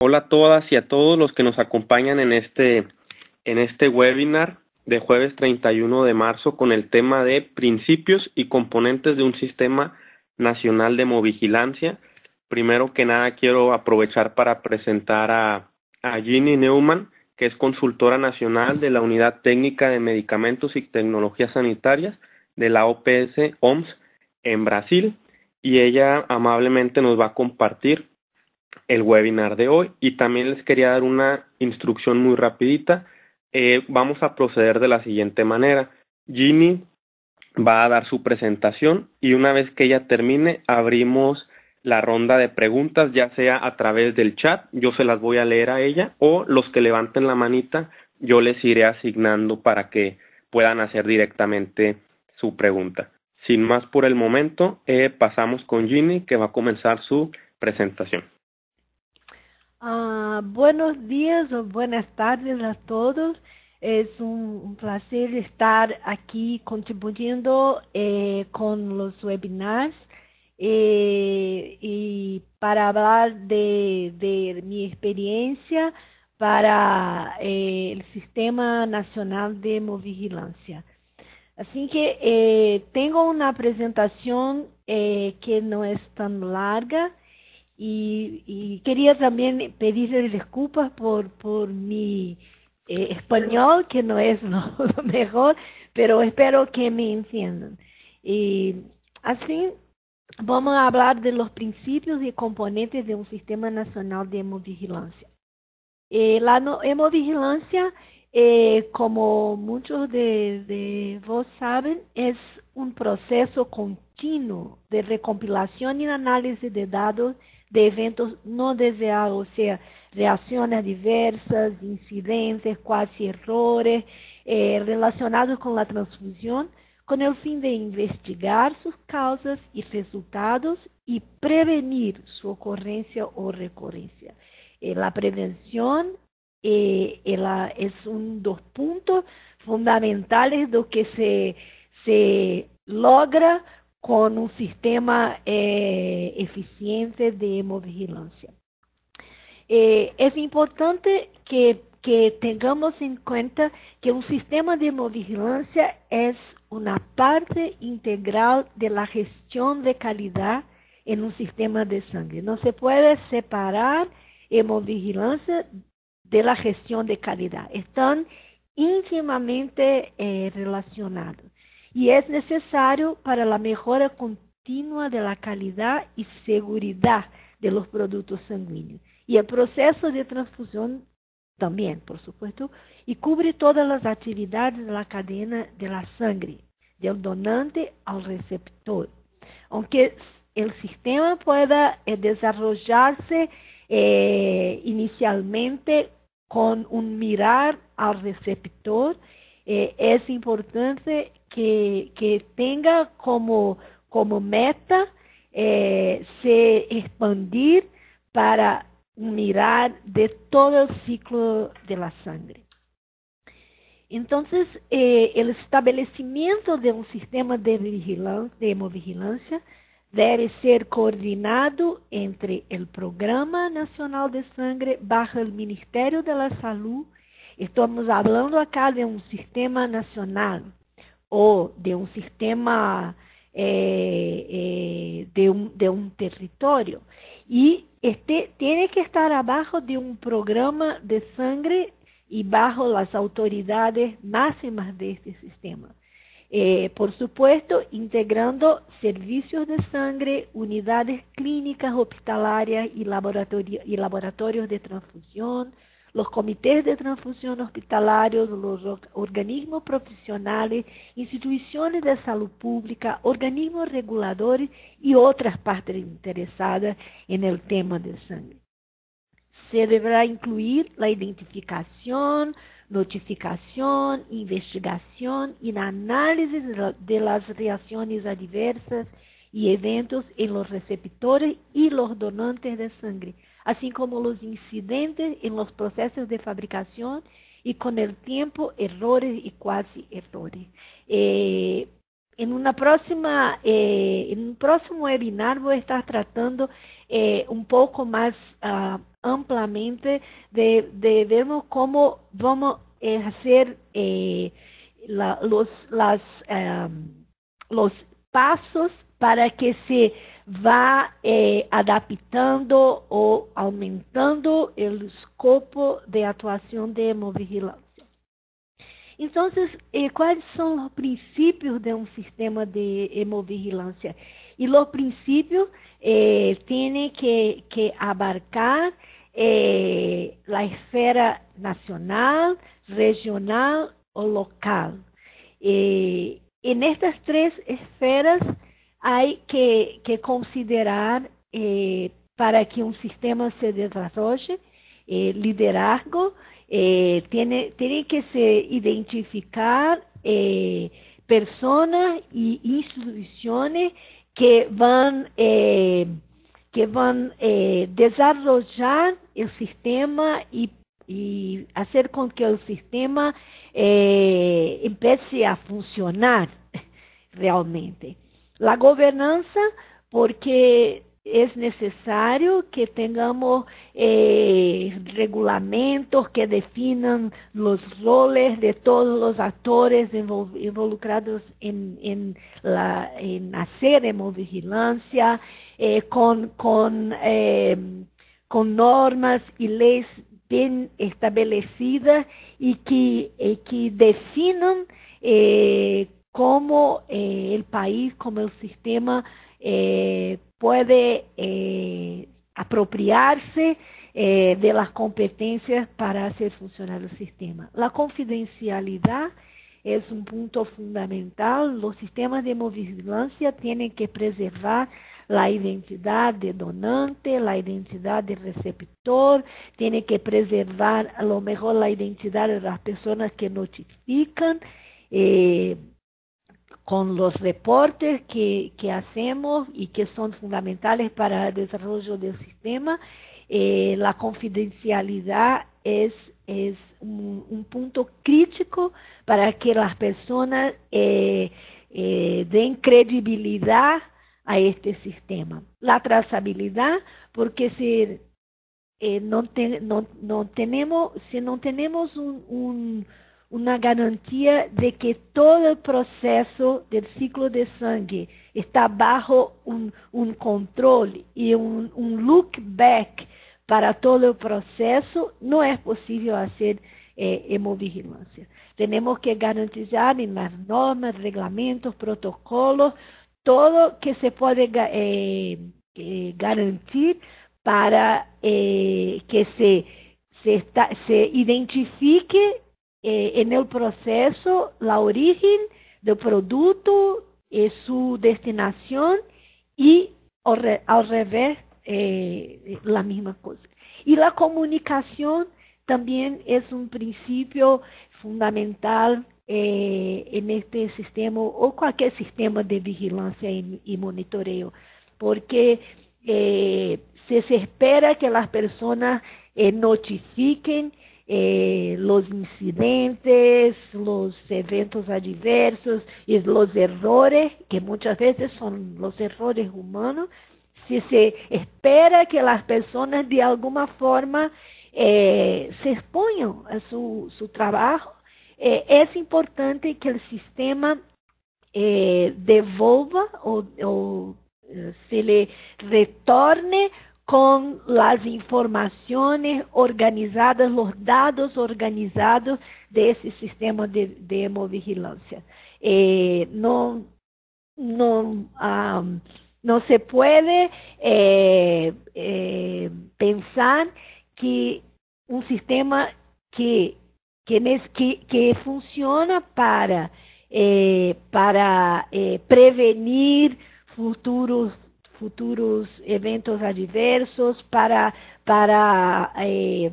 Hola a todas y a todos los que nos acompañan en este, en este webinar de jueves 31 de marzo con el tema de principios y componentes de un sistema nacional de movigilancia. Primero que nada quiero aprovechar para presentar a, a Ginny Neumann, que es consultora nacional de la Unidad Técnica de Medicamentos y Tecnologías Sanitarias de la OPS OMS en Brasil y ella amablemente nos va a compartir el webinar de hoy y también les quería dar una instrucción muy rapidita. Eh, vamos a proceder de la siguiente manera. Ginny va a dar su presentación y una vez que ella termine abrimos la ronda de preguntas, ya sea a través del chat, yo se las voy a leer a ella, o los que levanten la manita, yo les iré asignando para que puedan hacer directamente su pregunta. Sin más por el momento, eh, pasamos con Ginny, que va a comenzar su presentación. Uh, buenos días o buenas tardes a todos. Es un, placer estar aquí contribuyendo eh, con los webinars eh, y para hablar de, de mi experiencia para eh, el Sistema Nacional de Movigilancia. Así que eh, tengo una presentación que no es tan larga y, y quería también pedirles disculpas por, por mi eh, español, que no es lo, mejor, pero espero que me entiendan. Y así vamos a hablar de los principios y componentes de un sistema nacional de hemovigilancia. Eh, la no, hemovigilancia, eh, como muchos de, de vos saben, es un proceso continuo de recompilación y análisis de datos de eventos no deseados, o sea, reacciones diversas, incidentes, quase errores eh, relacionados con la transfusión con el fin de investigar sus causas y resultados y prevenir su ocurrencia o recurrencia. Eh, la prevención eh, dos puntos fundamentales de lo que se, se logra con un sistema eh, eficiente de hemovigilancia. Eh, es importante que, tengamos en cuenta que un sistema de hemovigilancia es una parte integral de la gestión de calidad en un sistema de sangre. No se puede separar hemovigilancia de la gestión de calidad. Están íntimamente eh, relacionados y es necesario para la mejora continua de la calidad y seguridad de los productos sanguíneos. Y el proceso de transfusión también, por supuesto, y cubre todas las actividades de la cadena de la sangre, del donante al receptor. Aunque el sistema pueda eh, desarrollarse eh, inicialmente con un mirar al receptor, eh, es importante que, que tenga como, como meta eh, se expandir para mirar de todo el ciclo de la sangre. Entonces, eh, el establecimiento de un sistema de, vigilancia, de ser coordinado entre el Programa Nacional de Sangre bajo el Ministerio de la Salud. Estamos hablando acá de un sistema nacional o de un sistema eh, eh, de, un, de un territorio. Y este tiene que estar abajo de un programa de sangre y bajo las autoridades máximas de este sistema. Eh, por supuesto, integrando servicios de sangre, unidades clínicas hospitalarias y, laboratorio, y laboratorios de transfusión, los comités de transfusión hospitalarios, los organismos profesionales, instituciones de salud pública, organismos reguladores y otras partes interesadas en el tema de sangre. Se deberá incluir la identificación, notificación, investigación y análisis de las reacciones adversas y eventos en los receptores y los donantes de sangre, así como los incidentes en los procesos de fabricación y con el tiempo errores y cuasi errores. Eh, en una próxima, eh, en un próximo webinar voy a estar tratando eh, un poco más uh, amplamente de, vermos cómo vamos a hacer eh, la, los, las, um, los pasos para que se vá eh, adaptando ou aumentando o escopo de atuação de hemovigilância. Então, eh, quais são os princípios de um sistema de hemovigilância? E os princípios eh, têm que, que abarcar eh, a esfera nacional, regional ou local. Eh, e nestas três esferas, hay que, que considerar eh, para que un sistema se desarrolle, eh, liderazgo, eh, que se identificar eh, personas y instituciones que eh, que van eh, desarrollar el sistema y hacer con que el sistema eh, empiece a funcionar realmente. La governança, porque é necessário que tenhamos eh, regulamentos que definam os roles de todos os atores involucrados em, em, la, em hacer hemovigilância, eh, com, eh, normas e leis bem estabelecidas e que, que definam eh, cómo eh, el país, como el sistema eh, puede eh, apropiarse eh, de las competencias para hacer funcionar el sistema. La confidencialidad es un punto fundamental. Los sistemas de hemovigilancia tienen que preservar la identidad de donante, la identidad del receptor, tiene que preservar a lo mejor la identidad de las personas que notifican. Eh, con los reportes que, que hacemos y que son fundamentales para el desarrollo del sistema, eh, la confidencialidad es, es un, un, punto crítico para que las personas eh, eh, den credibilidad a este sistema. La trazabilidad, porque si eh, no, te, no, no tenemos, si no tenemos un, un una garantía de que todo el proceso del ciclo de sangre está bajo un, un control y un, un, look back para todo el proceso, no es posible hacer eh, hemovigilancia. Tenemos que garantizar en las normas, reglamentos, protocolos, todo que se puede eh, eh, garantir para eh, que se, se, está, se identifique eh, en el proceso la origen del producto, eh, su destinación y al, revés eh, la misma cosa. Y la comunicación también es un principio fundamental eh, en este sistema o cualquier sistema de vigilancia y, y monitoreo, porque eh, se, se espera que las personas eh, notifiquen eh, los incidentes, los eventos adversos y los errores, que muchas veces son los errores humanos, si se espera que las personas de alguna forma eh, se expongan a su, su trabajo, eh, es importante que el sistema eh, devolva o, o eh, se le retorne com as informações organizadas, os dados organizados desse sistema de, de hemovigilancia. Eh, não não ah, um, se pode eh, eh, pensar que um sistema que, que, que, que funciona para, eh, para eh, prevenir futuros futuros eventos adversos, para, para, eh,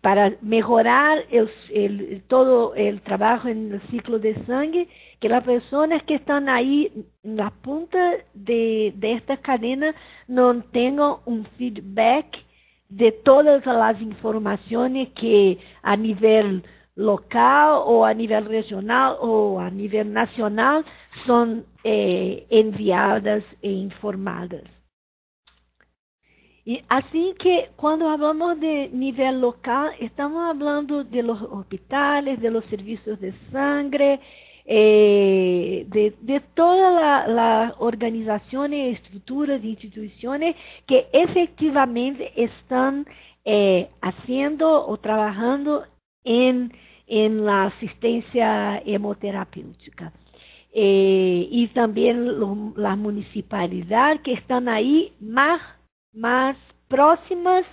para mejorar el, todo el trabajo en el ciclo de sangre, que las personas que están ahí en la punta de, de esta cadena no tengan un feedback de todas las informaciones que a nivel local ou a nível regional ou a nível nacional são eh, enviadas e informadas. Y así que cuando hablamos de nivel local, estamos hablando de los hospitales, de los servicios de sangre, eh, de, de todas las organizaciones, estructuras, instituciones que efectivamente están eh, haciendo o trabajando en, en la asistencia hemoterapéutica. Eh, y también lo, la municipalidad que están ahí más, más próximas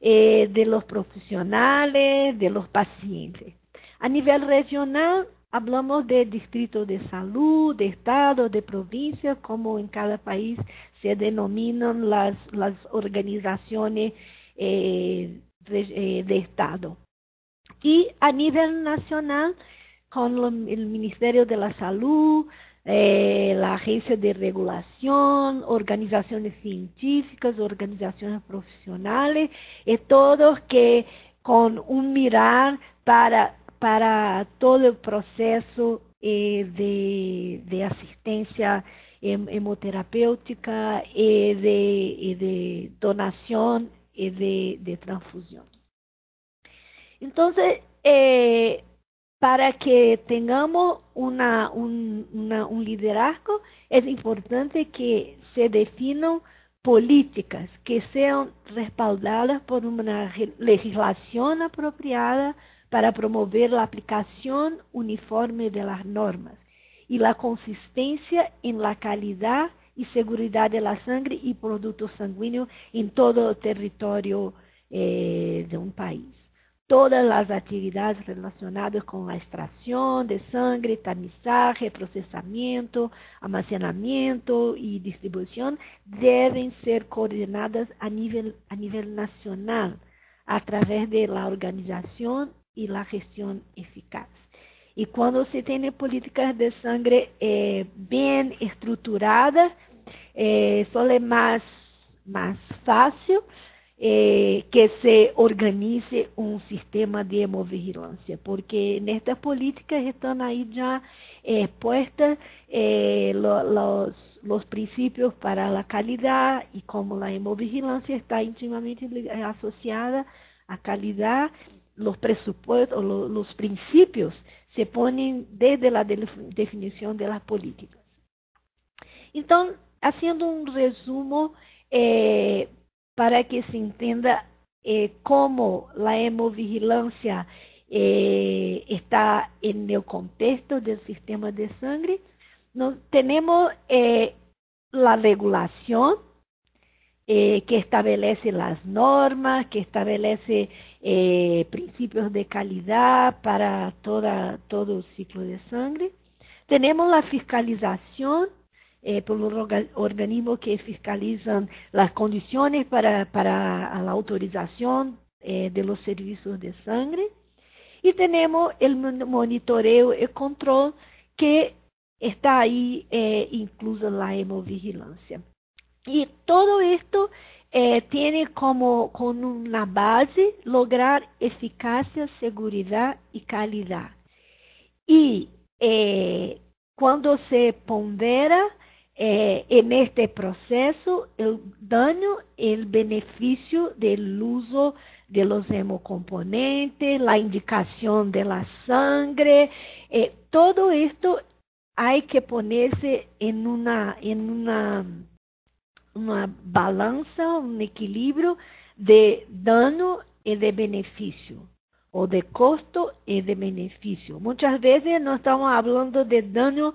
eh, de los profesionales, de los pacientes. A nivel regional, hablamos de distrito de salud, de estado, de provincia, como en cada país se denominan las, las organizaciones eh, de, eh, de, Estado. Y a nivel nacional, con el Ministerio de la Salud, eh, la Agencia de Regulación, organizaciones científicas, organizaciones profesionales, y todos que con un mirar para para todo el proceso eh, de, de, asistencia hemoterapéutica y de, de donación y de, de transfusión. Entonces, eh, para que tengamos una, un, liderazgo, es importante que se definan políticas que sean respaldadas por una legislación apropiada para promover la aplicación uniforme de las normas y la consistencia en la calidad y seguridad de la sangre y productos sanguíneos en todo el territorio eh, de un país. todas as atividades relacionadas com a extração de sangue, tamizaje, processamento, armazenamento e distribuição devem ser coordenadas a nível, a nível nacional, através de la organização e la gestão eficaz. E quando se tem políticas de sangue eh, bem estruturadas, eh, só é mais, mais fácil eh, que se organice un sistema de hemovigilancia, porque en estas políticas están ahí ya puestas lo, los, los principios para la calidad y como la hemovigilancia está íntimamente asociada a calidad los presupuestos o lo, los principios se ponen desde la definición de las políticas. Entonces, haciendo un resumo eh, para que se entienda eh, cómo la hemovigilancia eh, está en el contexto del sistema de sangre, tenemos eh, la regulación eh, que establece las normas, que establece principios de calidad para toda, todo el ciclo de sangre. Tenemos la fiscalización eh, por organismos que fiscalizan las condiciones para, para la autorización eh, de los servicios de sangre. Y tenemos el monitoreo y control que está ahí eh, incluso en la hemovigilancia. Y todo esto eh, tiene como con una base lograr eficacia, seguridad y calidad. Y eh, se pondera eh, en este proceso el daño, el beneficio del uso de los hemocomponentes, la indicación de la sangre, eh, todo esto hay que ponerse en una, en una uma balança, um equilíbrio de dano e de benefício, ou de custo e de benefício. Muitas vezes não estamos falando de dano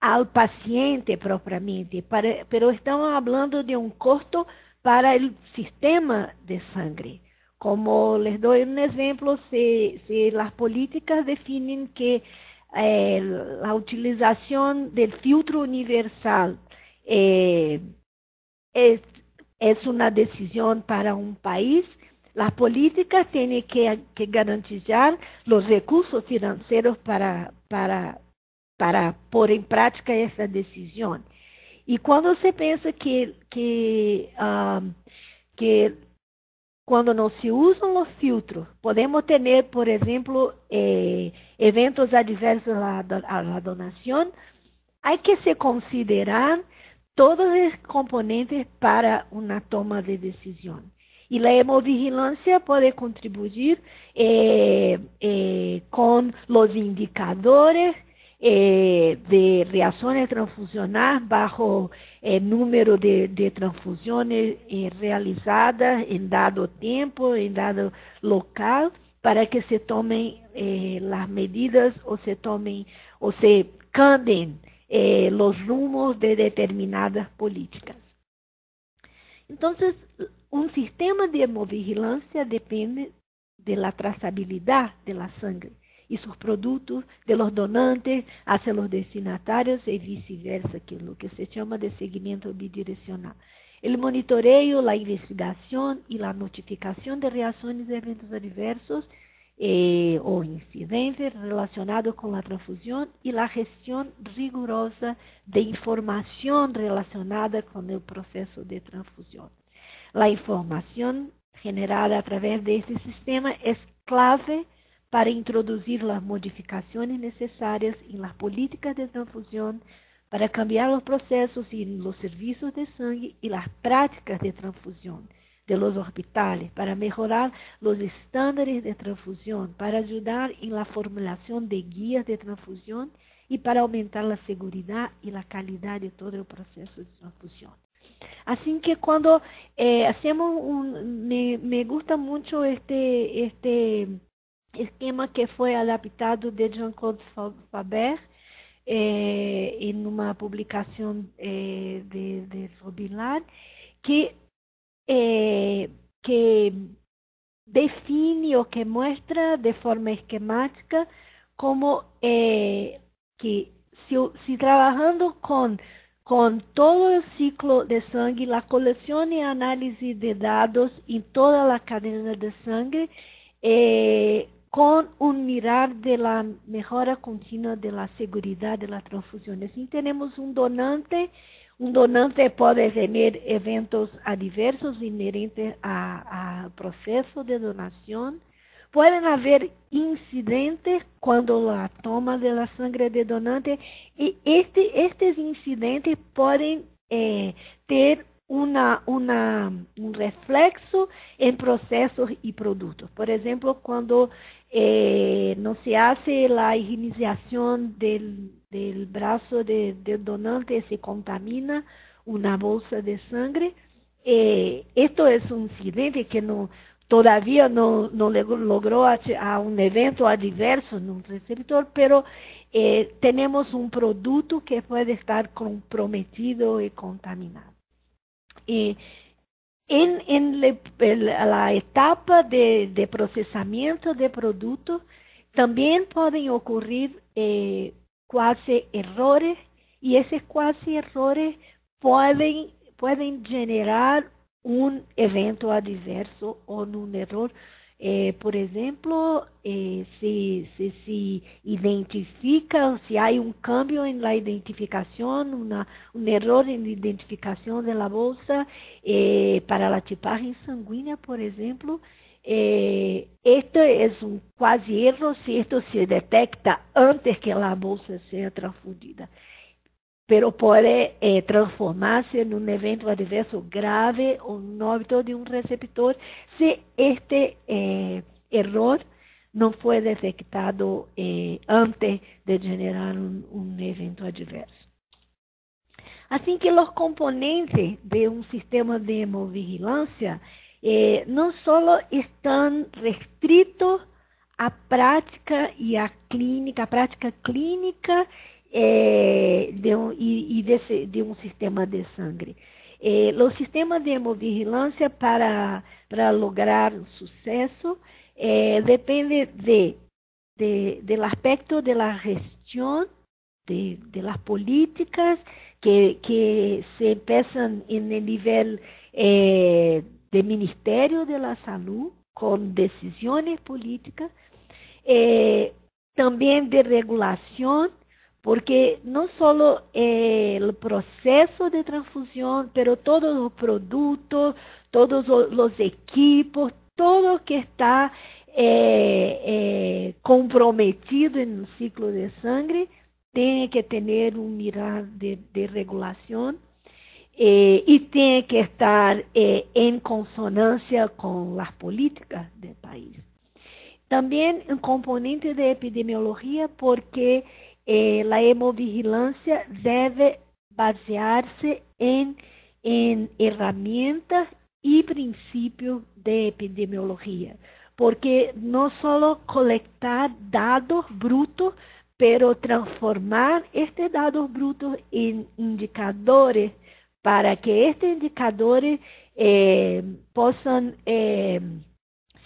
ao paciente propriamente, para, pero estamos falando de um custo para o sistema de sangre. Como les doy un ejemplo, si, si las políticas definen que eh, la utilización del filtro universal eh, es, es una decisión para un país. Las políticas tienen que, que garantizar los recursos financieros para, para, para pôr em prática essa decisão. E quando se pensa que, que, um, que quando não se usam os filtros, podemos ter, por exemplo, eh, eventos adversos à, donação, há que se considerar todos los componentes para una toma de decisión. Y la hemovigilancia puede contribuir eh, eh, con los indicadores eh, de reacciones transfusionales bajo el número de, transfusiones eh, realizadas en dado tiempo, en dado local, para que se tomen eh, las medidas o se tomen o se cambien eh, los rumos de determinadas políticas. Entonces, un sistema de hemovigilancia depende de la trazabilidad de la sangre y sus productos de los donantes hacia los destinatarios y viceversa, que es lo que se llama de seguimiento bidireccional. El monitoreo, la investigación y la notificación de reacciones de eventos adversos eh, o incidentes relacionados con la transfusión y la gestión rigurosa de información relacionada con el proceso de transfusión. La información generada a través de este sistema es clave para introducir las modificaciones necesarias en las políticas de transfusión, para cambiar los procesos y los servicios de sangre y las prácticas de transfusión de los hospitales, para mejorar los estándares de transfusión, para ayudar en la formulación de guías de transfusión y para aumentar la seguridad y la calidad de todo el proceso de transfusión. Así que cuando eh, hacemos un, me, me gusta mucho este, este esquema que foi adaptado de Jean-Claude Faber eh, em uma publicação eh, de, de que, eh, que define ou que mostra de forma esquemática como eh, que se, se trabalhando com com todo o ciclo de sangue, a coleção e análise de dados em toda a cadeia de sangue, eh, con un mirar de la mejora continua de la seguridad de las transfusiones. Si tenemos un donante, un donante puede tener eventos adversos inherentes al proceso de donación. Pueden haber incidentes cuando la toma de la sangre de donante y este, estos incidentes pueden eh, ter una, una, un reflexo en procesos y productos. Por ejemplo, cuando eh, no se hace la higienización del, del brazo de, del donante, se contamina una bolsa de sangre. Eh, esto es un incidente que no todavía no, no logró a, a un evento adverso en un receptor, pero eh, tenemos un producto que puede estar comprometido y contaminado. Y en, en la etapa de, procesamiento de productos también pueden ocurrir eh, errores y esos cuasi errores pueden, pueden generar un evento adverso o un error eh, por exemplo, eh, se, se, se identifica, se há um cambio una, un error en la identificación de la bolsa eh, para la tipaje sanguínea, por exemplo, eh, esto es un quase erro si se detecta antes que la bolsa sea transfundida pero puede eh, transformarse en un evento adverso grave o un óbito de un receptor si este eh, error no fue detectado eh, antes de generar un, un, evento adverso. Así que los componentes de un sistema de hemovigilancia eh, no solo están restritos a prática y a clínica, a prática clínica é, de um, de um sistema de sangue. É, o sistema de hemovigilância para, para lograr sucesso é, depende de, de, del aspecto de la gestión, de, las políticas que, que se empiezan en el nivel eh, de Ministerio de la Salud, con decisiones políticas, eh, también de regulación porque no solo eh, el proceso de transfusión, pero todos los productos, todos los equipos, todo que está eh, eh, comprometido en el ciclo de sangre, tiene que tener un mirar de, regulación. eh, y tiene que estar en consonancia con las políticas del país. También un componente de epidemiología porque eh, la hemovigilancia debe basearse en, en herramientas y principios de epidemiología, porque no solo colectar datos brutos, pero transformar estos datos brutos en indicadores para que estos indicadores eh, eh,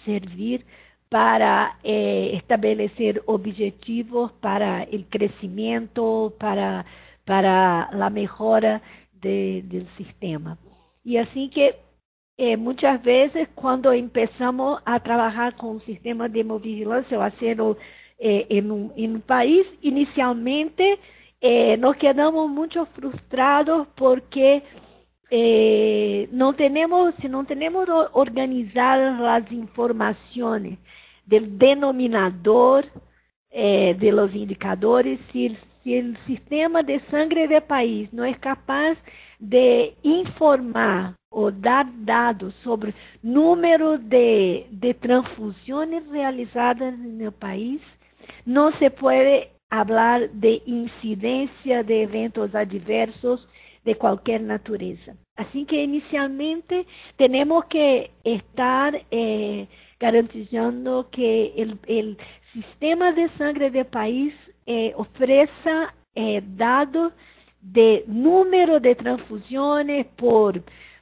servir para eh, establecer objetivos para el crecimiento, para, para la mejora de, del sistema. Y así que eh, muchas veces cuando empezamos a trabajar con un sistema de hemovigilancia o hacerlo eh, en, un, país, inicialmente eh, nos quedamos mucho frustrados porque eh, no tenemos, si no tenemos organizadas las informaciones del denominador eh, de los indicadores, si, si el sistema de sangre del país no es capaz de informar o dar dados sobre número de, de transfusiones realizadas el país, no se puede hablar de incidencia de eventos adversos de cualquier natureza. Así que inicialmente tenemos que estar eh, garantizando que o sistema de sangue do país eh, ofereça eh, dados de número de transfusões por,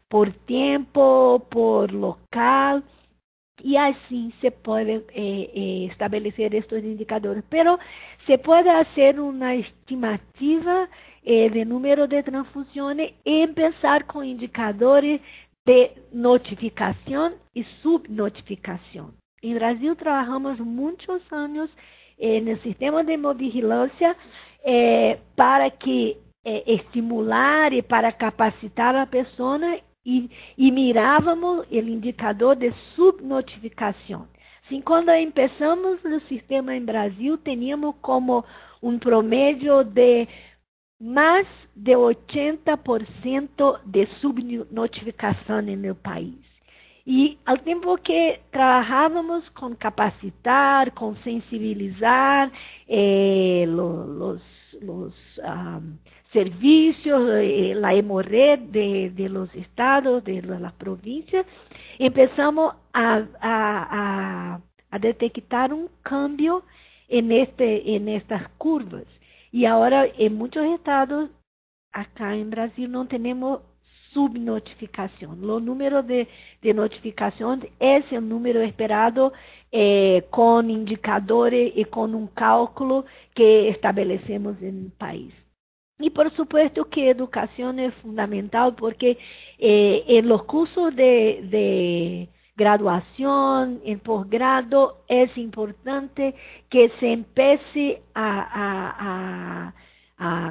por tempo, por local, e assim se pode eh, eh estabelecer estes indicadores. Pero se pode fazer uma estimativa eh, de número de transfusões e pensar com indicadores de notificación y subnotificación. En Brasil trabajamos muchos años en el sistema de hemovigilancia eh, para que eh, estimular e para capacitar a pessoa e, e mirávamos o indicador de subnotificação. Assim, quando começamos o sistema em Brasil, tínhamos como um promédio de mais de 80% de subnotificação no país. E ao tempo que trabalhávamos com capacitar, com sensibilizar eh, los um, servicios, eh, la hemorred de, de, los estados, de las provincias, a, a, a, a, detectar un cambio en, este, estas curvas. Y ahora en muchos estados, acá en Brasil, no tenemos subnotificación. Lo número de, de notificación es el número esperado eh, con indicadores y con un cálculo que establecemos en el país. Y por supuesto que educación es fundamental porque eh, en los cursos de, de graduación, en posgrado, es importante que se empiece a,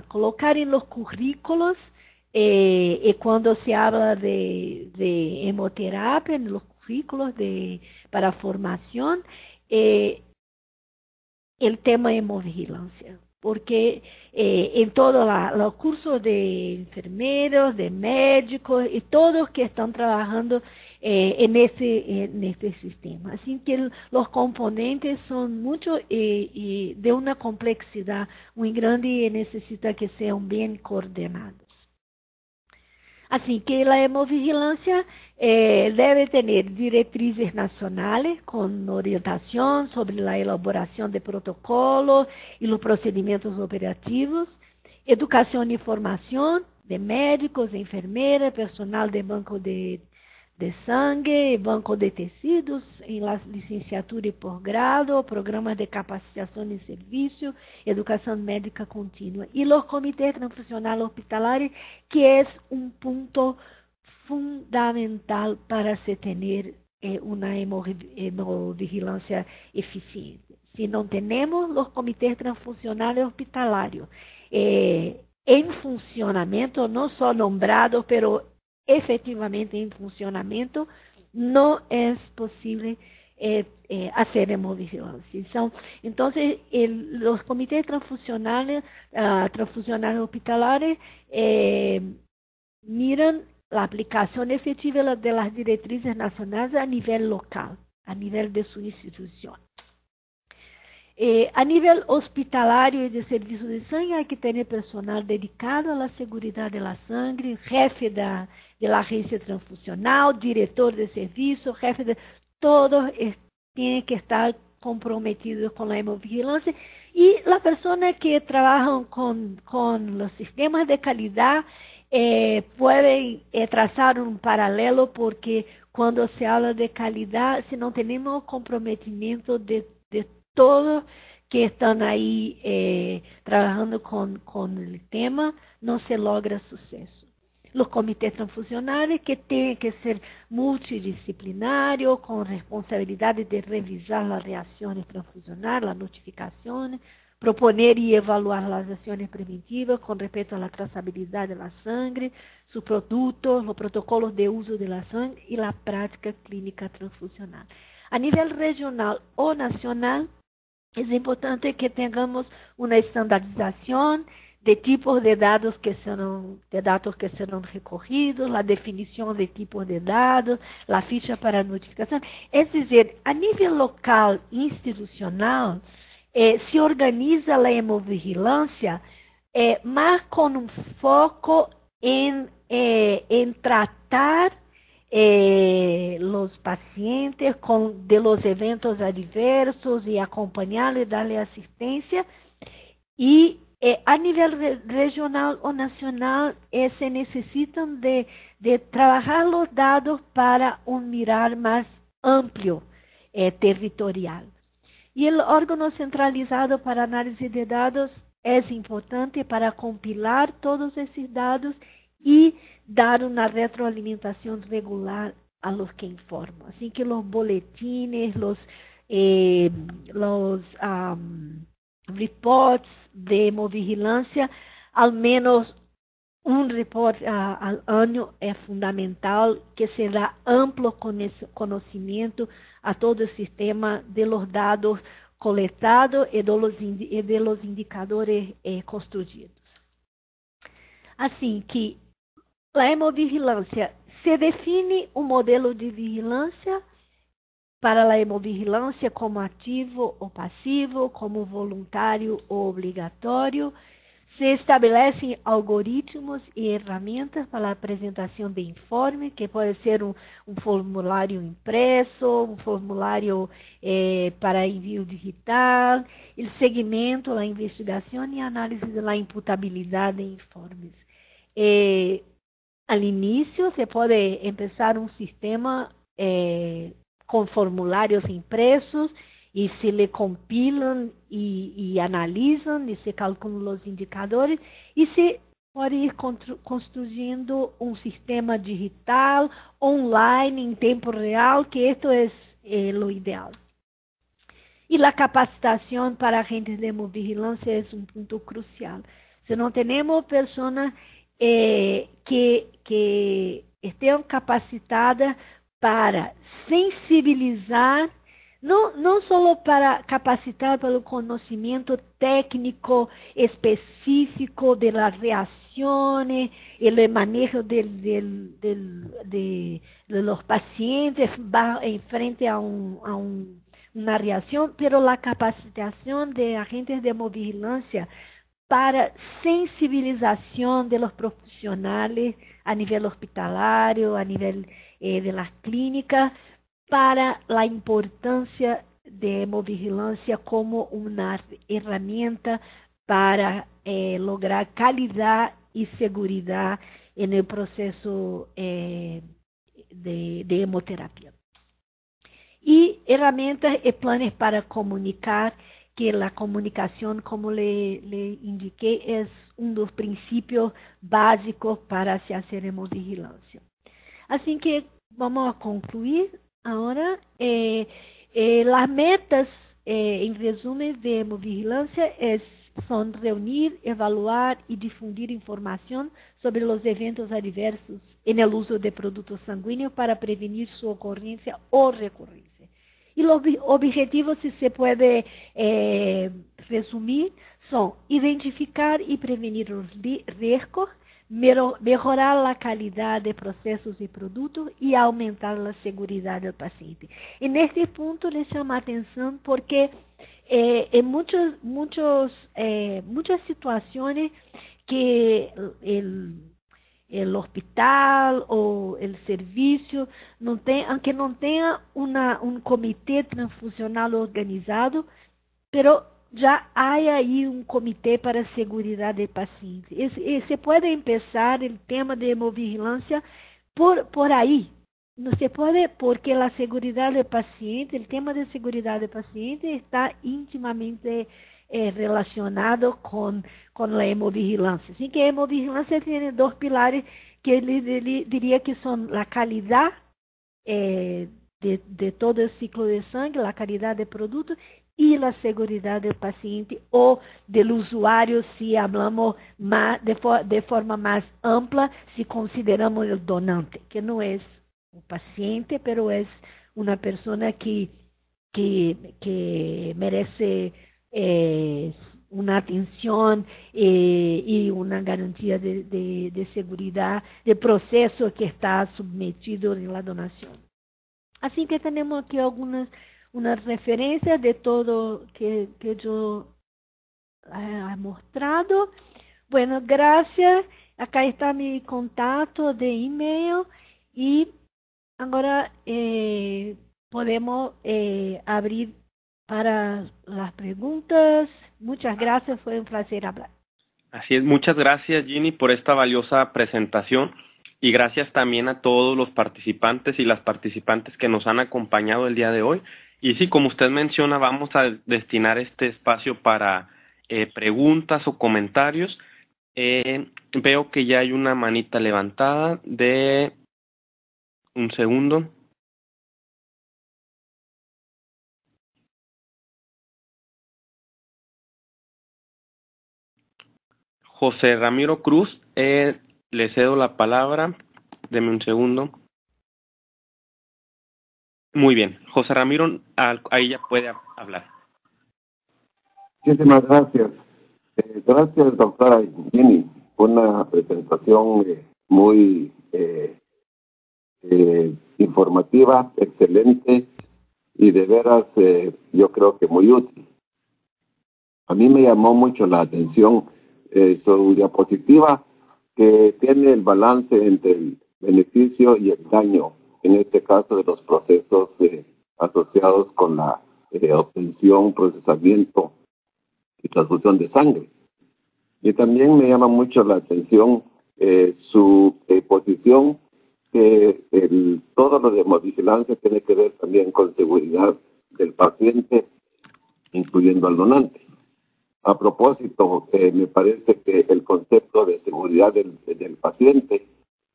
colocar en los currículos, eh, y cuando se habla de, de hemoterapia, en los currículos de, para formación, eh, el tema hemovigilancia porque eh, en todos los cursos de enfermeros, de médicos y todos que están trabajando eh, en, ese, en este sistema. Así que los componentes son mucho eh, y de una complejidad muy grande y necesita que sean bien coordinados. Así que la hemovigilancia eh, debe tener directrices nacionales con orientación sobre la elaboración de protocolos y los procedimientos operativos, educación y formación de médicos, enfermeras, personal de banco de de sangue, banco de tecidos em licenciatura e posgrado, programas de capacitação e serviço, educação médica contínua e os comitês transfusionais hospitalares, que é um ponto fundamental para se ter eh, uma hemovigilância eficiente. Se não temos os comitês transfusionais hospitalares eh, em funcionamento, não só nombrados, pero efectivamente en funcionamiento, no es posible eh, eh, hacer entonces, el, los comités transfusionales, uh, hospitalares, eh, miran la aplicación efectiva de las directrices a nivel local, a nivel de su institución. Eh, a nível hospitalário e de serviço de sangue, há que ter personal dedicado à segurança da sangue, jefe da, da agência transfusional, diretor de serviço, jefe de... Todos têm que estar comprometidos com a hemovigilância e a pessoa que trabalham com, com os sistemas de qualidade eh, podem eh, traçar um paralelo porque quando se habla de qualidade, se não temos comprometimento de, de todos que estão aí eh, trabalhando com, com o tema, não se logra sucesso. Los comités transfusionales que tienen que ser multidisciplinarios, con responsabilidades de revisar las reacciones transfusionales, las notificaciones, proponer y evaluar las acciones preventivas con respecto a la trazabilidad de la sangre, sus productos, los protocolos de uso de la sangre y la práctica clínica transfusional. A nivel regional o nacional, es importante que tengamos una estandarización de tipos de dados que serão de dados que serão recorridos, a definição de tipos de dados, a ficha para notificação. É dizer, a nível local institucional, eh, se organiza a hemovigilância eh, mais com um foco em, eh, em tratar eh, los pacientes con, de los eventos adversos y acompañarle, darle asistencia. Y eh, a nivel re, regional o nacional eh, se necesitan de, trabajar los dados para un mirar más amplio eh, territorial. Y el órgano centralizado para análisis de dados es importante para compilar todos esos dados y dar una retroalimentación regular a los que informan. Así que los boletines, los, los reports de hemovigilancia, al menos un report uh, al año es fundamental, que será amplo conocimiento a todo el sistema de los dados coletados y de los, indicadores eh, construidos. Assim que a hemovigilância se define um modelo de vigilância para a hemovigilância como ativo ou passivo, como voluntário ou obrigatório. Se estabelecem algoritmos e ferramentas para a apresentação de informe, que pode ser um, um formulário impresso, um formulário eh, para envio digital, o segmento, a investigação e análise da imputabilidade de informes. Eh, al inicio se puede empezar un sistema eh, com formulários impressos e se le compilam e, e analisam e se calculam os indicadores e se pode ir construindo um sistema digital, online, em tempo real, que esto é, eh, o ideal. E a capacitação para agentes de hemovigilância é um ponto crucial. Se não temos pessoas eh, que, que estejam capacitadas para sensibilizar, não, não só para capacitar pelo conhecimento técnico específico de las reacciones, el manejo del, del, de, de los pacientes en frente a, un, a un, una reacción, pero la capacitación de agentes de hemovigilancia para sensibilização de los profissionais a nível hospitalário, a nível eh, de las clínicas, para a importância de hemovigilância como uma ferramenta para eh, lograr qualidade e segurança no processo eh, de, de hemoterapia. E ferramentas e planos para comunicar que la comunicación, como le, le indiqué, es uno de los principios básicos para se hacer hemovigilancia. Así que vamos a concluir ahora. Eh, eh, metas, eh, en resumen, de hemovigilancia es, son reunir, evaluar y difundir información sobre los eventos adversos el uso de productos sanguíneos para prevenir su ocurrencia o recurrencia. E os objetivos, se se pode é, resumir, são identificar e prevenir os riscos, mejorar a qualidade de processos e produtos e aumentar a segurança do paciente. E neste ponto le chamo a atenção porque eh, em muitos, muitos, eh, muitas situações que o hospital ou o serviço não tem, aunque não tenha uma, um comitê transfusional organizado, pero já há aí um comitê para segurança do paciente. E es, se puede empezar tema de hemovigilância por, por aí. No se pode, porque a segurança do paciente, o tema de segurança do paciente está íntimamente eh, relacionado com com a hemovigilância. Así assim que hemovigilância tem dois pilares que ele diria que são a qualidade eh, de, de, todo o ciclo de sangue, a qualidade de produto. E a segurança do paciente ou do usuário, se falamos de, for, de forma mais ampla, se consideramos o donante, que não é o paciente, pero é uma pessoa que, que, que merece eh, una atención eh, y una garantía de, de, de, seguridad del proceso que está sometido en la donación. Así que tenemos aquí algunas unas referencias de todo que, que yo he mostrado. Bueno, gracias. Acá está mi contacto de email y ahora eh, podemos eh, abrir para las preguntas. Muchas gracias, fue un placer hablar. Así es, muchas gracias Ginny por esta valiosa presentación y gracias también a todos los participantes y las participantes que nos han acompañado el día de hoy. Y sí, como usted menciona, vamos a destinar este espacio para eh, preguntas o comentarios. Eh, veo que ya hay una manita levantada de un segundo. José Ramiro Cruz, eh, le cedo la palabra. Deme un segundo. Muy bien. José Ramiro, ahí ya puede hablar. Muchísimas gracias. Eh, gracias, doctora Ginny. Una presentación eh, muy eh, eh, informativa, excelente y de veras eh, yo creo que muy útil. A mí me llamó mucho la atención eh, su diapositiva que tiene el balance entre el beneficio y el daño, en este caso de los procesos eh, asociados con la eh, obtención, procesamiento y transfusión de sangre. Y también me llama mucho la atención eh, su posición que el, todo lo de hemovigilancia tiene que ver también con seguridad del paciente, incluyendo al donante. A propósito, eh, me parece que el concepto de seguridad del, paciente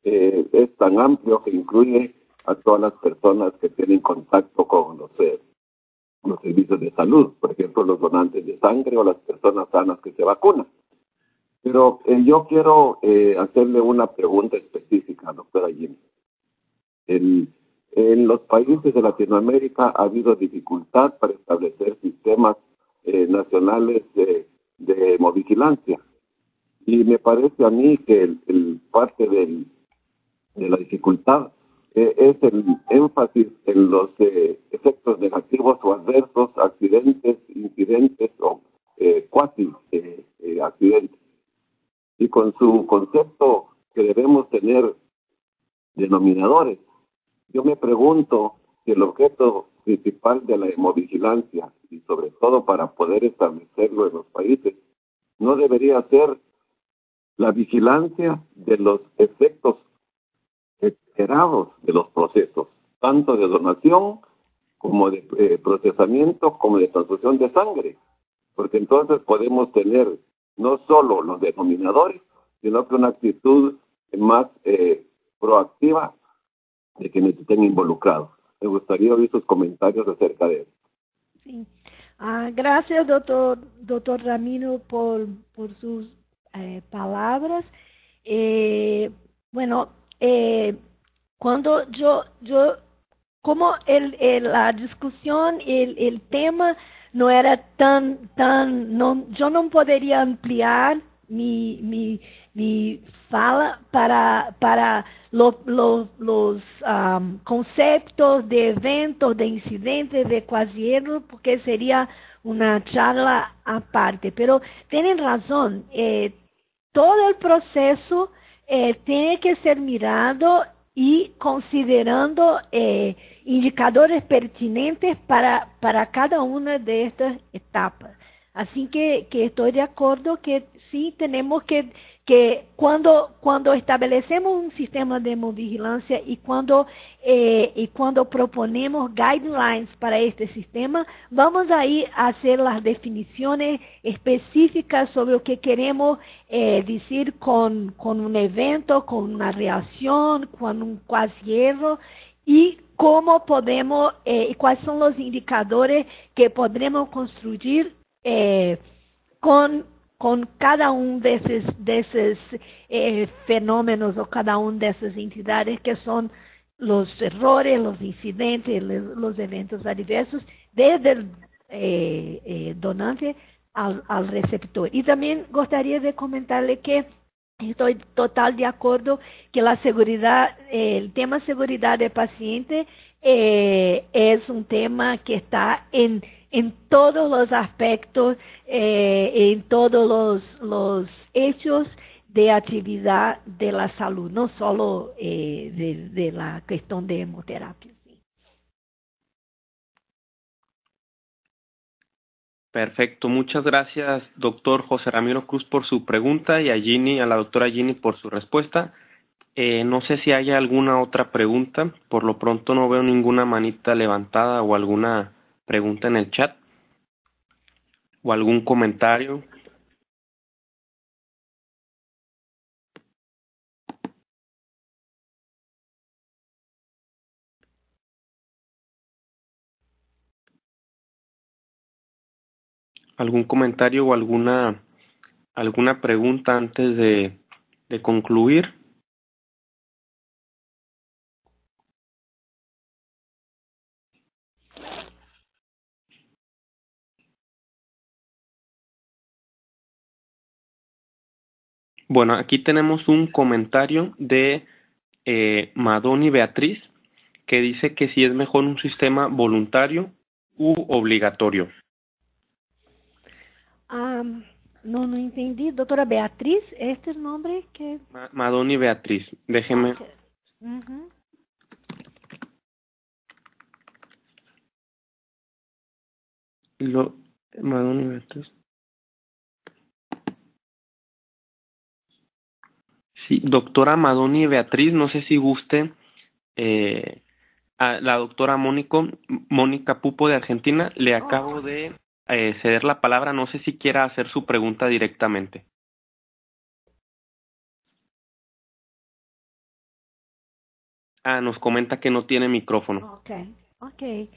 es tan amplio que incluye a todas las personas que tienen contacto con los, eh, los servicios de salud, por ejemplo, los donantes de sangre o las personas sanas que se vacunan. Pero eh, yo quiero eh, hacerle una pregunta específica, doctora Jimmy. En, en los países de Latinoamérica ha habido dificultad para establecer sistemas eh, nacionales de, de hemovigilancia. Y me parece a mí que el, el parte del, de la dificultad eh, es el énfasis en los eh, efectos negativos o adversos, accidentes, incidentes o eh, eh, eh, accidentes. Y con su concepto que debemos tener denominadores, yo me pregunto si el objeto principal de la hemovigilancia y sobre todo para poder establecerlo en los países, no debería ser la vigilancia de los efectos esperados de los procesos, tanto de donación como de eh, procesamiento, como de transfusión de sangre, porque entonces podemos tener no solo los denominadores, sino que una actitud más eh, proactiva de quienes estén involucrados. Me gustaría oír sus comentarios acerca de eso. Sí. Ah, gracias, doctor, doctor Ramiro, por, por sus eh, palabras. Eh, bueno, eh, cuando yo, yo, como el, el, la discusión, el, el tema no era tan, tan, no, yo no podría ampliar mi, mi, mi fala para, para lo, lo, los um, conceptos de eventos, de incidentes, de quasierro, porque sería una charla aparte. Pero tienen razón, eh, todo el proceso eh, tiene que ser mirado y considerando eh, indicadores pertinentes para, para cada una de estas etapas. Así que, que estoy de acuerdo que sí tenemos que que quando, quando estabelecemos um sistema de vigilância e quando, eh, e quando proponemos guidelines para este sistema, vamos aí fazer as definições específicas sobre o que queremos eh, dizer com, com um evento, com uma reação, com um quase erro e como podemos eh, e quais são os indicadores que podemos construir eh, com con cada um desses desses eh, fenômenos ou cada um dessas entidades que são os errores, os incidentes, os eventos adversos, desde o eh, eh, donante ao receptor. E também gostaria de comentar-lhe que Estou total de acordo que a segurança, o tema segurança do paciente eh, é um tema que está em en todos los aspectos, eh, en todos los, hechos de actividad de la salud, no solo eh, de, la cuestión de hemoterapia. Perfecto, muchas gracias, doctor José Ramiro Cruz, por su pregunta y a Ginny, a la doctora Ginny, por su respuesta. Eh, no sé si hay alguna otra pregunta. Por lo pronto no veo ninguna manita levantada o alguna pregunta en el chat o algún comentario. algún comentario o alguna alguna pregunta antes de, de concluir. Bueno, aquí tenemos un comentario de eh, Madoni Beatriz que dice que si es mejor un sistema voluntario u obligatorio. Um, no, no entendí. Doctora Beatriz, ¿este es el nombre que...? Madoni Beatriz, déjeme... Okay. Uh -huh. Lo, Madoni Beatriz. Sí, doctora Madoni Beatriz, no sé si guste eh, a la doctora Mónico, Mónica Pupo de Argentina, le acabo de eh, ceder la palabra, no sé si quiera hacer su pregunta directamente. Ah, nos comenta que no tiene micrófono. Okay, okay.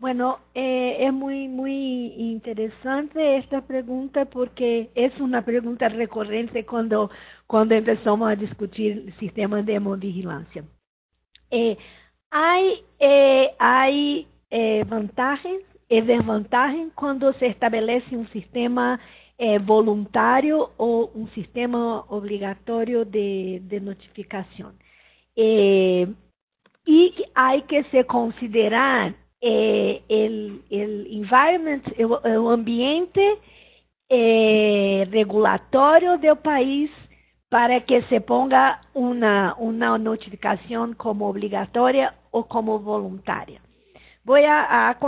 Bueno, eh, es muy, muy interesante esta pregunta porque es una pregunta recurrente cuando, cuando empezamos a discutir sistemas de hemovigilancia. Eh, hay eh, hay eh, vantagens y desvantagens cuando se establece un sistema voluntario o un sistema obligatorio de, de notificación. Y hay que se considerar eh, el, el environment, el, el ambiente eh, regulatorio del país para que se ponga una, una notificación como obligatoria o como voluntaria. Voy a, a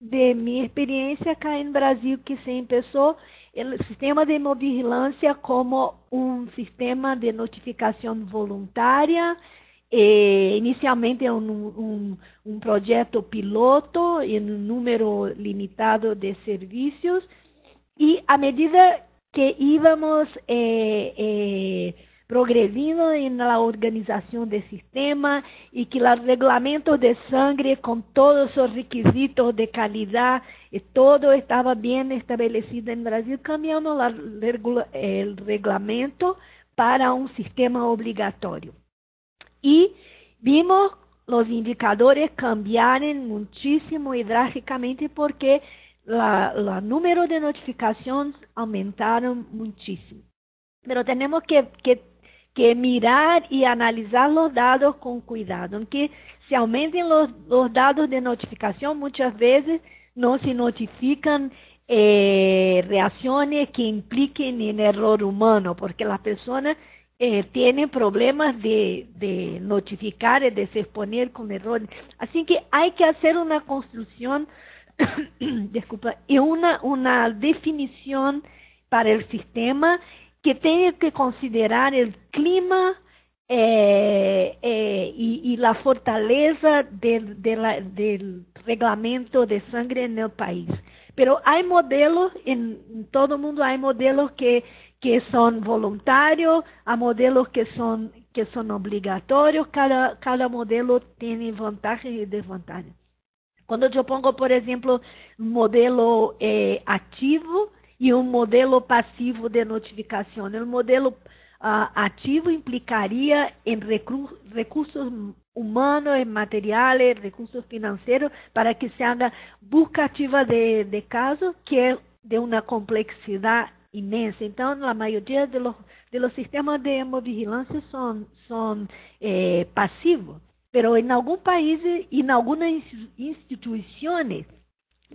de mi experiencia acá en Brasil que se empezó el sistema de hemovigilancia como un sistema de notificación voluntaria eh, inicialmente é um, um, um piloto em um número limitado de serviços e à medida que íamos eh, eh, progredindo na organização do sistema e que os regulamentos de sangue com todos os requisitos de qualidade e todo estava bem estabelecido em Brasil, cambiamos o regulamento para um sistema obrigatório. Y vimos los indicadores cambiaron muchísimo y drásticamente porque la, número de notificaciones aumentaron muchísimo. Pero tenemos que, que, mirar y analizar los dados con cuidado, aunque se aumenten los, los dados de notificación, muchas veces no se notifican eh, reacciones que impliquen en error humano, porque las personas eh, tienen problemas de, de notificar de se exponer con errores. Así que hay que hacer una construcción, disculpa, y una, una definición para el sistema que tenga que considerar el clima eh, eh, y, y, la fortaleza del, de la, del reglamento de sangre en el país. Pero hay modelos, en todo el mundo hay modelos que, que son voluntarios, hay modelos que son, que son obligatorios, cada, cada modelo tiene ventajas y desventajas. Cuando yo pongo, por ejemplo, un modelo eh, activo, e um modelo passivo de notificação. O modelo uh, ativo implicaria em recursos humanos, e materiais, recursos financeiros, para que se haga busca ativa de, de casos, que é de uma complexidade imensa. Então, a maioria dos sistemas de hemovigilância são é, passivos, eh, em alguns países e em algumas instituições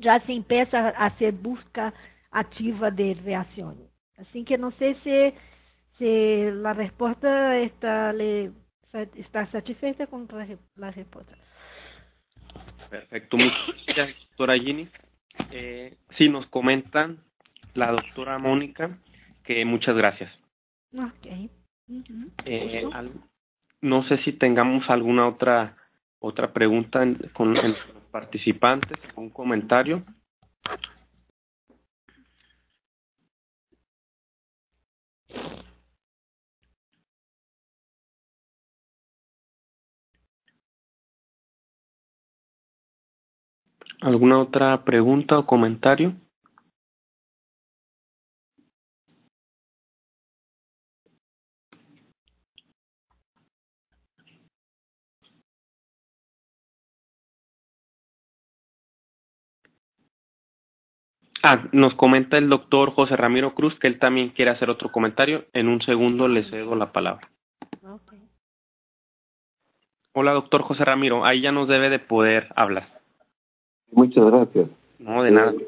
já se empieza a ser busca ativa de reações. Assim que não sei se, se a resposta está, está satisfeita com a resposta. Perfecto, muchas gracias, doctora Gini. Eh, sí, nos comentan la doctora Mónica que muchas gracias. Okay. eh, no sé si tengamos alguna otra otra pregunta con los participantes, un comentario. ¿Alguna otra pregunta o comentario? Ah, nos comenta el doctor José Ramiro Cruz que él también quiere hacer otro comentario. En un segundo le cedo la palabra. Hola, doctor José Ramiro. Ahí ya nos debe de poder hablar. Muchas gracias. No, de nada. Eh,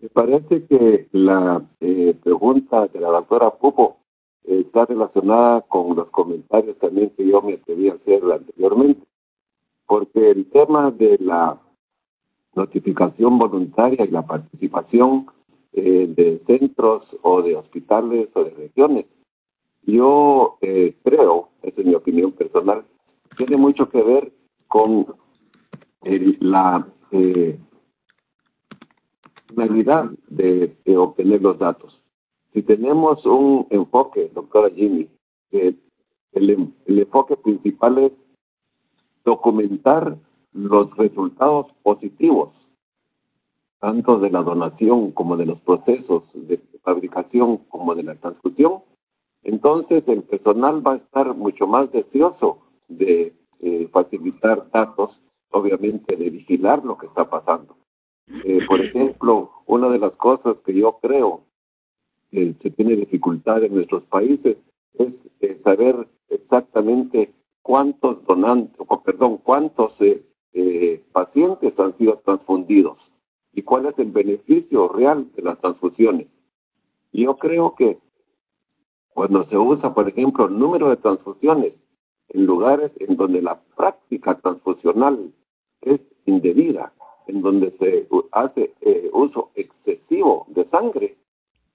me parece que la eh, pregunta de la doctora Pupo eh, está relacionada con los comentarios también que yo me atreví a hacer anteriormente, porque el tema de la notificación voluntaria y la participación eh, de centros o de hospitales o de regiones, yo eh, creo, esa es mi opinión personal, tiene mucho que ver con el, la eh, de, obtener los datos. Si tenemos un enfoque, doctora Jimmy, que el enfoque principal es documentar los resultados positivos, tanto de la donación como de los procesos de fabricación como de la transfusión, entonces el personal va a estar mucho más deseoso de eh, facilitar datos obviamente de vigilar lo que está pasando. Eh, por ejemplo, una de las cosas que yo creo que se tiene dificultad en nuestros países es eh, saber exactamente cuántos donantes, o perdón, cuántos eh, eh, pacientes han sido transfundidos y cuál es el beneficio real de las transfusiones. Yo creo que cuando se usa, por ejemplo, el número de transfusiones en lugares en donde la práctica transfusional es indebida, en donde se hace eh, uso excesivo de sangre,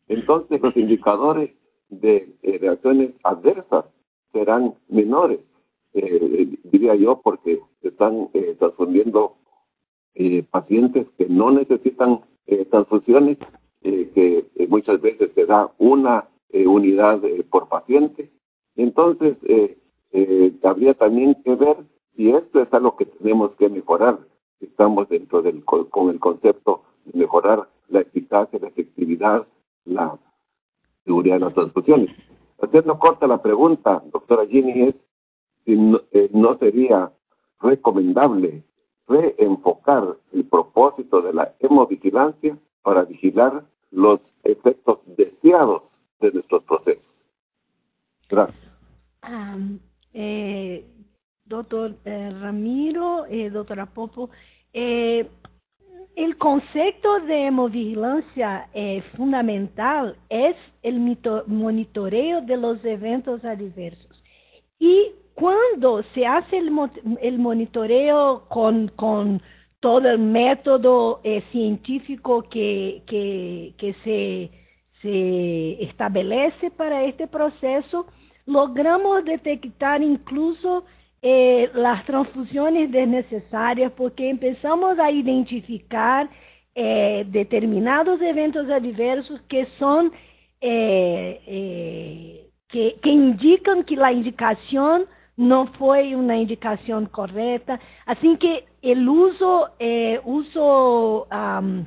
entonces los indicadores de eh, reacciones adversas serán menores, eh, diría yo, porque se están eh, transfundiendo eh, pacientes que no necesitan eh, transfusiones, eh, que eh, muchas veces se da una unidad por paciente. Entonces, habría también que ver y esto es algo que tenemos que mejorar. Estamos dentro del con el concepto de mejorar la eficacia, la efectividad, la seguridad de las transfusiones. Haciendo corta la pregunta, doctora Ginny, es no, eh, no sería recomendable reenfocar el propósito de la hemovigilancia para vigilar los efectos deseados de nuestros procesos. Gracias. eh, doctor eh, Ramiro, eh, doctora Popo, eh, el concepto de hemovigilancia eh, fundamental es el monitoreo de los eventos adversos. Y cuando se hace el, el monitoreo con, con, todo el método eh, científico que, que, que se, establece para este proceso, logramos detectar incluso eh, las transfusiones desnecesarias porque empezamos a identificar eh, determinados eventos adversos que son eh, eh, que, que indican que la indicación não foi uma indicação correta. Assim que o uso, eh, uso um,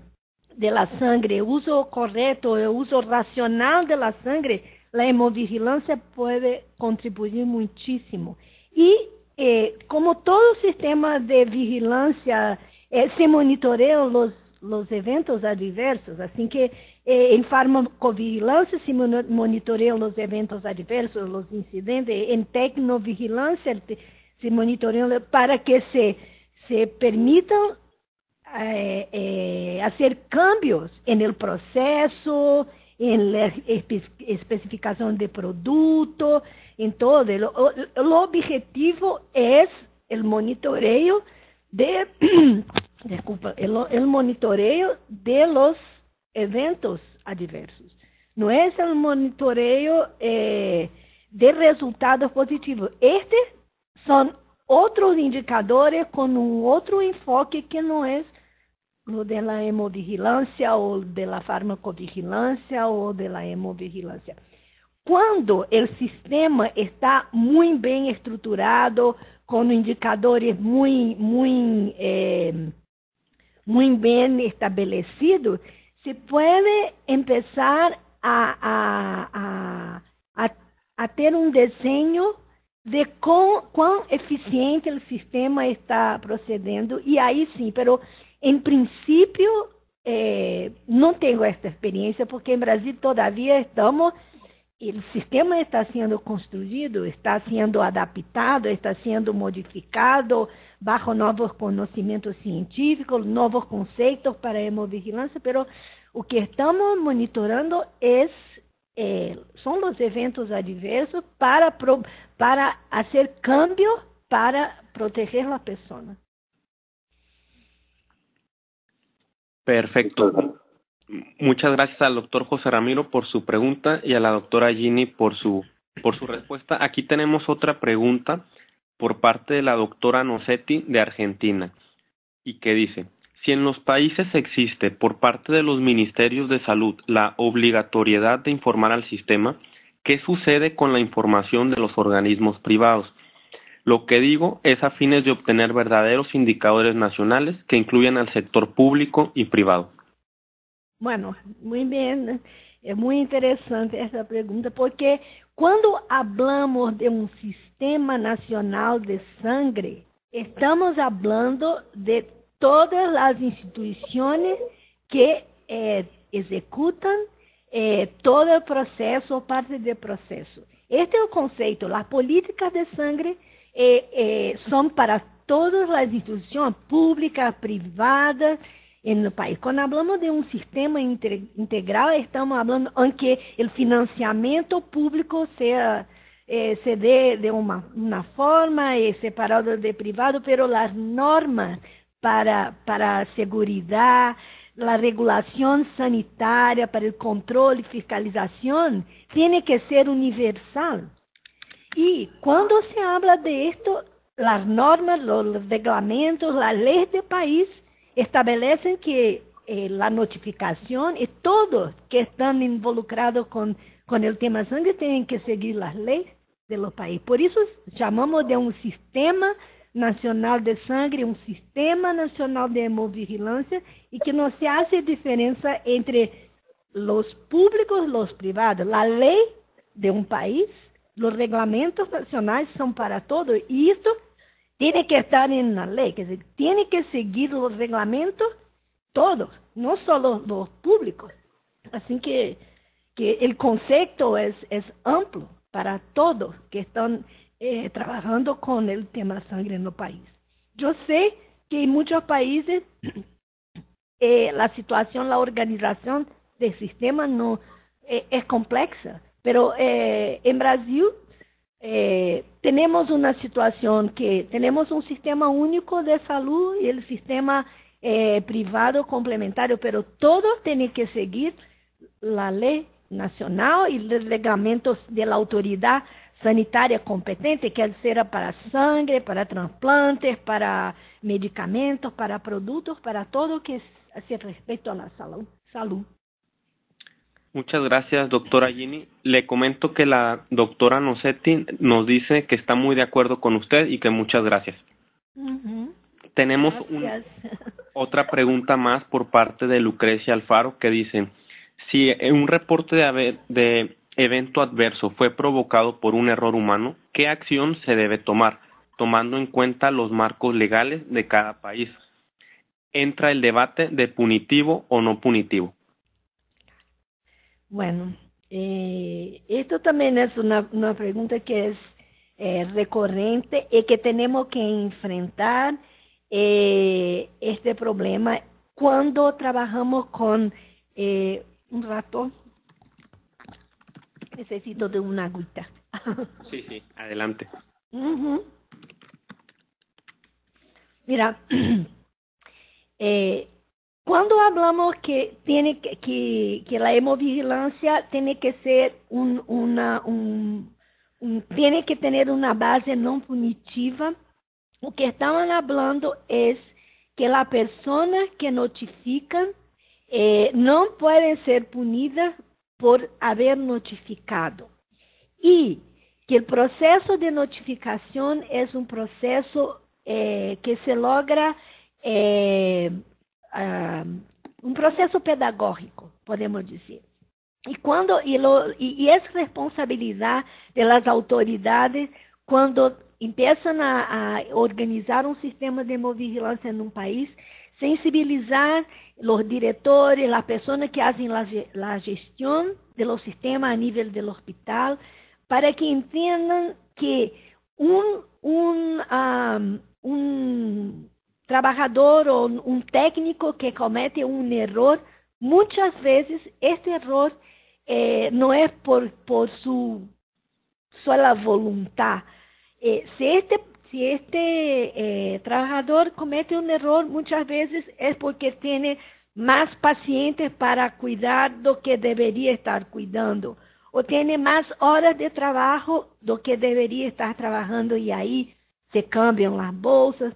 sangre, o uso correto, o uso racional da sangue, a hemovigilância pode contribuir muitíssimo. E eh, como todo sistema de vigilância eh, se monitoreiam os, os eventos adversos, assim que en farmacovigilancia se monitorean los eventos adversos, los incidentes, en tecnovigilancia se monitorean para que se, se permitan eh, eh, hacer cambios en el proceso, en la especificación de producto, en todo. El, el objetivo es el monitoreo de, disculpa, el, el monitoreo de los eventos adversos. No es el monitoreo eh, de resultados positivos. Estes son outros indicadores com um outro enfoque que não é o de la hemovigilância ou de la farmacovigilância ou de la hemovigilância. Quando o sistema está muito bem estruturado, com indicadores muito, muito, eh, muito bem estabelecidos, se começar a, a, a, a, a ter um desenho de quão, quão eficiente o sistema está procedendo, e aí sim, pero em princípio eh, não tenho esta experiência, porque em Brasil todavia estamos, o sistema está sendo construído, está sendo adaptado, está sendo modificado bajo novos conhecimentos científicos, novos conceitos para a hemovigilância, pero o que estamos monitorando é eh, son los eventos adversos para, pro, para hacer cambio para proteger la persona. Perfecto. Muchas gracias al doctor José Ramiro por su pregunta y a la doctora Ginny por su, por su respuesta. Aquí tenemos otra pregunta por parte de la doctora Nocetti de Argentina y que dice, si en los países existe por parte de los ministerios de salud la obligatoriedad de informar al sistema, ¿qué sucede con la información de los organismos privados? Lo que digo es a fines de obtener verdaderos indicadores nacionales que incluyan al sector público y privado. Bueno, muy bien, es muy interesante esta pregunta porque cuando hablamos de un sistema nacional de sangre, estamos hablando de todas as instituições que eh, executam eh, todo o processo ou parte do processo. Este é o conceito. As políticas de sangue eh, eh são para todas as instituições públicas, privadas, no país. Quando falamos de um sistema integral, estamos falando em que o financiamento público seja eh, se dê de uma, uma forma eh, separado de privado, pero as normas para, para a seguridad, la regulación sanitaria, para el control y fiscalización, tiene que ser universal. Y cuando se habla de esto, las normas, los reglamentos, las leyes del país establecen que eh, la notificación y todos que están involucrados con, con el tema sangre tienen que seguir las leyes de países. Por eso llamamos de un sistema Nacional de Sangre, um Sistema Nacional de Hemovigilância e que não se hace diferença entre os públicos e os privados. A lei de um país, os regulamentos nacionais são para todos e isso tem que estar na lei, quer dizer, tem que seguir os regulamentos todos, não só os, os públicos. Assim que, que o conceito é, é amplo para todos que están eh, trabajando con el tema sangre en el país. Yo sé que en muchos países eh, la situación, la organización del sistema no eh, es compleja, pero en Brasil eh, tenemos una situación que tenemos un sistema único de salud y el sistema eh, privado complementario, pero todos tienen que seguir la ley nacional y los reglamentos de la autoridad sanitaria competente, que sea para sangre, para trasplantes, para medicamentos, para productos, para todo que a la salud. salud. Muchas gracias, doctora Gini. Le comento que la doctora Nocetti nos dice que está muy de acuerdo con usted y que muchas gracias. Uh -huh. Tenemos un, otra pregunta más por parte de Lucrecia Alfaro que dice, si un reporte de, de evento adverso fue provocado por un error humano, ¿qué acción se debe tomar, tomando en cuenta los marcos legales de cada país? Entra el debate de punitivo o no punitivo. Bueno, eh, esto también es una, una pregunta que es eh, recurrente y que tenemos que enfrentar eh, este problema cuando trabajamos con eh, un rato. Necesito de una agüita. sí, sí, adelante. Uh -huh. Mira, eh, cuando hablamos que tiene que, que, que la hemovigilancia que ser un, una, que tener una base no punitiva, o que estaban hablando es que la persona que notifican eh, pueden ser punidas por haber notificado. Y que el proceso de notificación es un proceso eh, que se logra eh, um processo pedagógico, podemos dizer. E quando e, lo, e, e responsabilidade das autoridades quando começam a, a, organizar um sistema de hemovigilância em um país, sensibilizar os diretores, as pessoas que fazem a gestão do sistema a nível do hospital, para que entendam que um, um, um, um trabalhador ou um técnico que comete um erro, muitas vezes este erro eh, não é por, por sua sua vontade. Eh, se este, se este eh, trabalhador comete um erro, muitas vezes é porque tem mais pacientes para cuidar do que deveria estar cuidando, ou tem mais horas de trabalho do que deveria estar trabalhando, e aí se cambiam as bolsas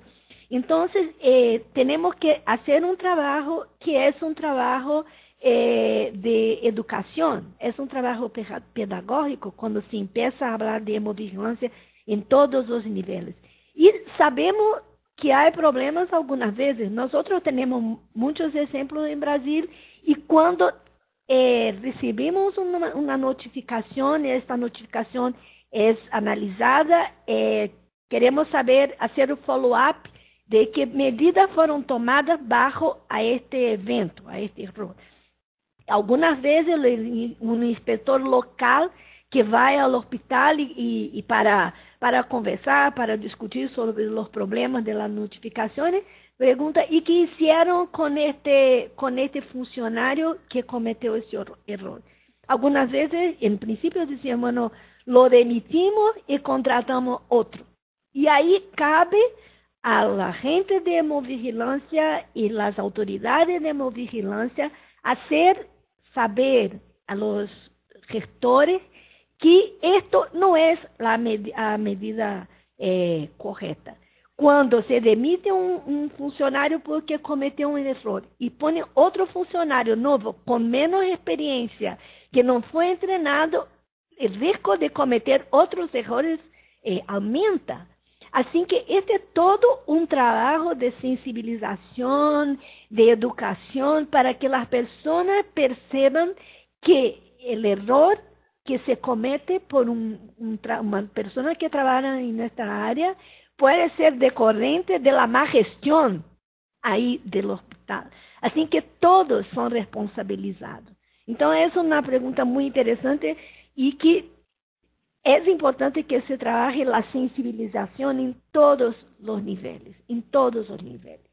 Entonces, eh, tenemos que hacer un trabajo que es un trabajo eh, de educación, es un trabajo pedagógico cuando se empieza a hablar de hemovigilancia en todos los niveles. Y sabemos que hay problemas algunas veces. Nosotros tenemos muchos ejemplos en Brasil y cuando eh, recibimos una, una notificación, esta notificación es analizada, eh, queremos saber, hacer un follow-up de que medidas foram tomadas bajo a este evento, a este erro. Algumas vezes um inspetor local que vai ao hospital e, e, para para conversar, para discutir sobre os problemas de las notificações, pergunta e que hicieron com este com este funcionário que cometeu esse erro. Algumas vezes, em princípio, dizíamos, bueno, lo demitimos e contratamos outro. E aí cabe a la gente de hemovigilancia y las autoridades de hemovigilancia hacer saber a los gestores que esto no es la medida eh, correcta. Quando se demite um, funcionário porque cometeu um erro e põe outro funcionário novo com menos experiência, que não foi treinado, o risco de cometer outros erros eh, aumenta. Assim que este é todo um trabalho de sensibilização, de educação, para que as pessoas percebam que o erro que se comete por um, uma pessoa que trabalha nesta área pode ser decorrente de la má gestão aí do hospital. Assim que todos são responsabilizados. Então, essa é uma pergunta muito interessante e que es importante que se trabaje la sensibilización en todos los niveles, en todos los niveles.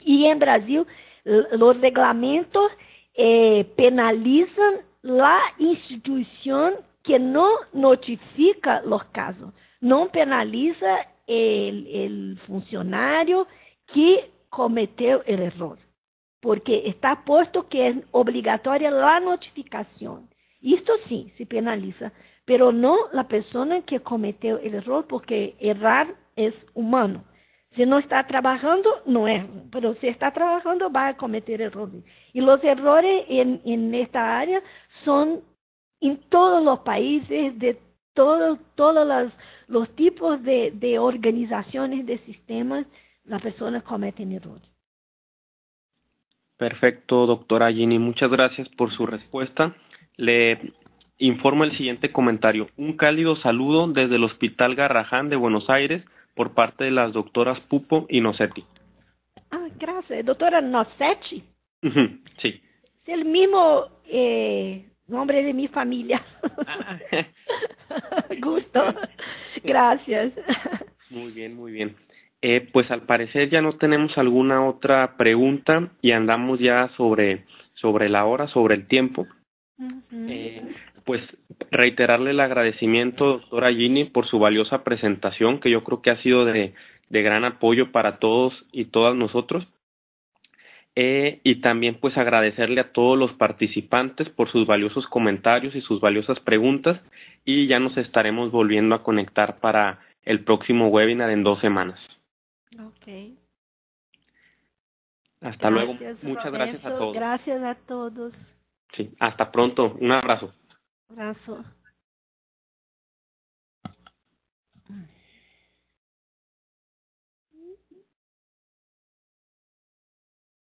Y en Brasil, los reglamentos eh, penalizan la institución que no notifica los casos, no penaliza el funcionario que cometió el error, porque está puesto que es obligatoria la notificación. Esto sí se penaliza, pero no la persona que cometió el error, porque errar es humano. Si no está trabajando, no es, pero si está trabajando va a cometer errores. Y los errores en, en esta área son en todos los países, de todos todos los, tipos de, de organizaciones, de sistemas, las personas cometen errores. Perfecto, doctora Ginny. Muchas gracias por su respuesta. Le informo el siguiente comentario. Un cálido saludo desde el Hospital Garrahan de Buenos Aires por parte de las doctoras Pupo y Nocetti. Ah, gracias. Doctora Nocetti. sí. Es el mismo eh, nombre de mi familia. Ah. Gusto. Gracias. Muy bien, muy bien. Eh, pues al parecer ya no tenemos alguna otra pregunta y andamos ya sobre, sobre la hora, sobre el tiempo. eh, pues reiterarle el agradecimiento, doctora Ginny, por su valiosa presentación, que yo creo que ha sido de, de gran apoyo para todos y todas nosotros. Eh, y también pues agradecerle a todos los participantes por sus valiosos comentarios y sus valiosas preguntas y ya nos estaremos volviendo a conectar para el próximo webinar en dos semanas. Okay. Hasta luego. Muchas gracias a todos. Gracias a todos. Sí, hasta pronto. Un abrazo. Abraço.